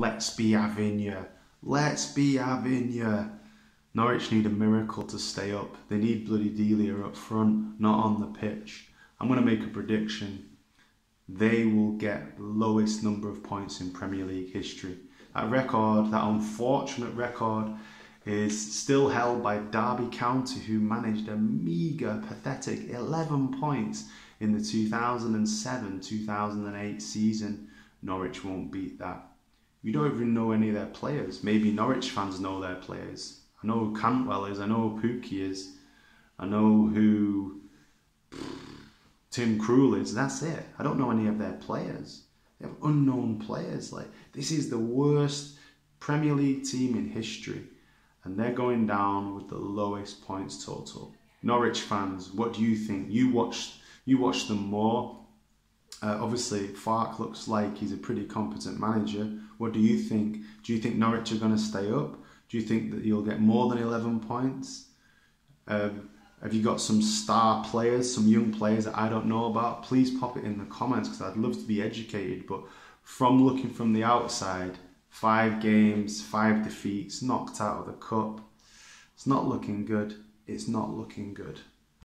Let's be having you. Let's be having you. Norwich need a miracle to stay up. They need bloody Delia up front, not on the pitch. I'm going to make a prediction. They will get the lowest number of points in Premier League history. That record, that unfortunate record, is still held by Derby County, who managed a meagre, pathetic 11 points in the 2007 2008 season. Norwich won't beat that. You don't even know any of their players. Maybe Norwich fans know their players. I know who Cantwell is. I know who Pukki is. I know who Tim Krul is. That's it. I don't know any of their players. They have unknown players. Like this is the worst Premier League team in history, and they're going down with the lowest points total. Norwich fans, what do you think? You watched you watched them more. Uh, obviously, Farke looks like he's a pretty competent manager. What do you think? Do you think Norwich are going to stay up? Do you think that you'll get more than 11 points? Um, have you got some star players, some young players that I don't know about? Please pop it in the comments because I'd love to be educated. But from looking from the outside, five games, five defeats, knocked out of the cup. It's not looking good. It's not looking good.